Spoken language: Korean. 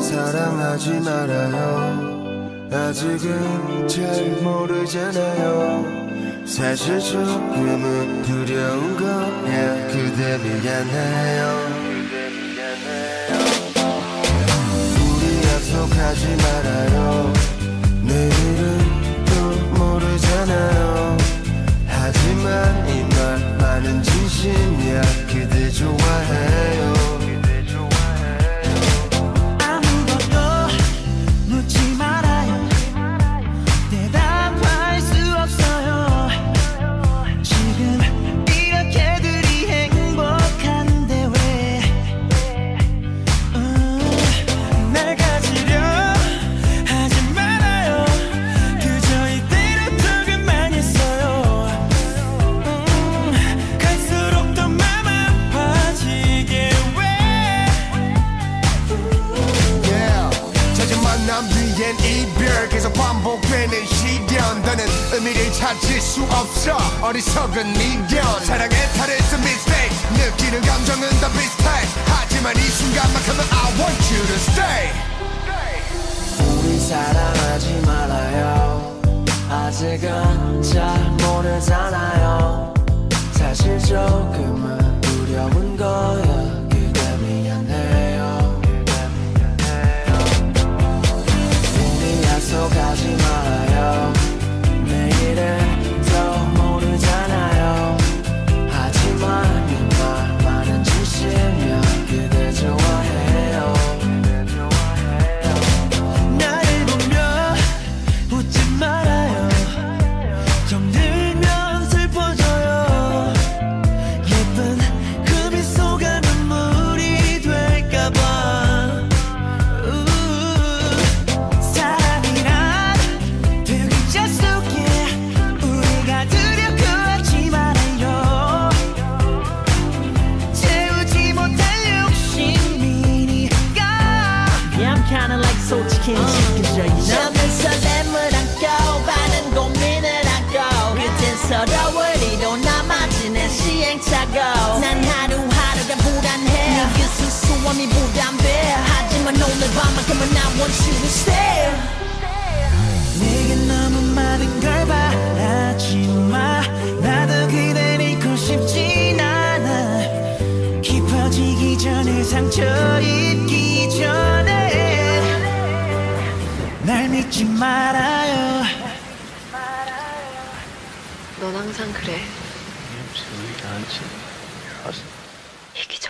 사랑하지 말아요. 아직은 잘 모르잖아요. 사실 조금은 두려운 거야. 그대 미안해요. 우리 약속하지 말아요 이별 계속 반복되는 시련. 너는 의미를 찾을 수 없어. 어리석은 미련. 사랑의 탈에서 mistake. 느끼는 감정은 다 비슷해. 하지만 이 순간만큼은 I want you to stay. 우리 사랑하지 말아요. 아직은 잘 모르잖아요. 사실 조금은 Yeah, I'm kinda like 솔직히 지켜져 남은 설렘을 안고 많은 고민을 안고 그땐 서러울 리로 남아지는 시행착오. 난 하루하루가 불안해. 네그 수수함이 부담돼 하지만 오늘 밤만큼은 I want you to stay 넌 항상 그래. 이기적.